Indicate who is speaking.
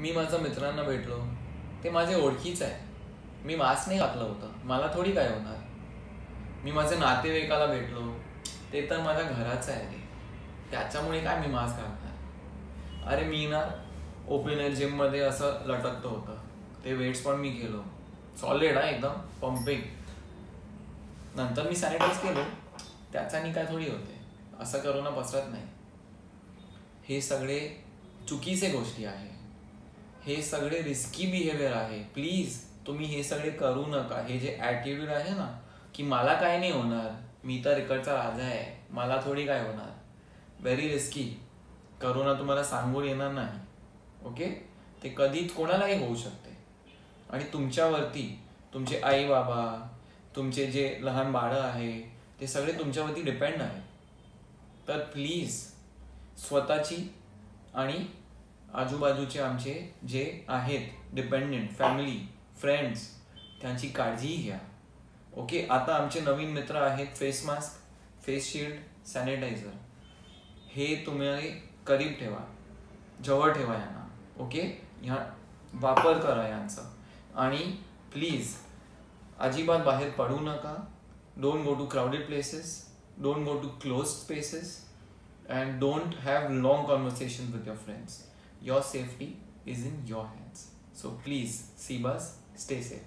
Speaker 1: मी माझ्या मित्रांना भेटलो. ते माझे ओळखीच आहे. मी मास्क नाही घातलं होतं. मला थोडी काय होणार? मी माझ्या नातेवाईकाला भेटलो. ते तर माझ्या घराचं आहे रे त्याच्यामुळे काय मी मास्क घालणार? अरे मी ना ओपन जिममध्ये असं लटकतो होतं. ते वेट्स पण मी केलो. सॉलिड हा एकदम पंपिंग नंतर मी सॅनिटाईज केलो. त्याच्यानी काय थोडी होते. असं करोना पसरत नाही. हे सगळे चुकीचे गोष्टी आहे हे सगळे रिस्की बिहेवियर आहे. प्लीज तुम्ही हे सगळे करू नका. हे जे ॲटिट्यूड आहे ना की मला काय नाही होणार. मी तर इकडचा राजा आहे. मला थोडी काय होणार. व्हेरी रिस्की करोना तुम्हाला सांगून येणार नाही. ओके ते कधीच कोणालाही होऊ शकते. आणि तुमच्यावरती तुमचे आई बाबा तुमचे जे लहान बाळं आहे ते सगळे तुमच्यावरती डिपेंड आहे. तर प्लीज स्वतःची आणि आजूबाजूचे आमचे जे आहेत डिपेंडेंट फॅमिली फ्रेंड्स त्यांची काळजीही घ्या. ओके आता आमचे नवीन मित्र आहेत face mask face shield sanitizer हे तुम्ही करीब ठेवा. जवळ ठेवा यांना. ओके ह्या वापर करा यांचा. आणि प्लीज अजिबात बाहेर पडू नका. Don't go to crowded places don't go to close spaces and don't have long conversation with your friends Your safety is in your hands. So please, Seabus, stay safe.